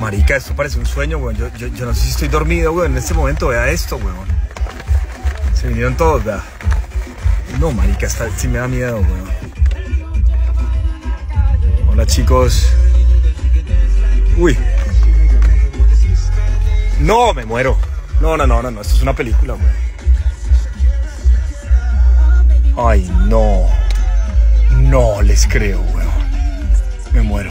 Marica, esto parece un sueño, weón. Yo, yo, yo no sé si estoy dormido, weón. En este momento, vea esto, weón. Se vinieron todos, vea. No, marica, está, sí me da miedo, weón. Hola, chicos. Uy. No, me muero. No, no, no, no, no. Esto es una película, weón. Ay, no. No les creo, weón. Me muero.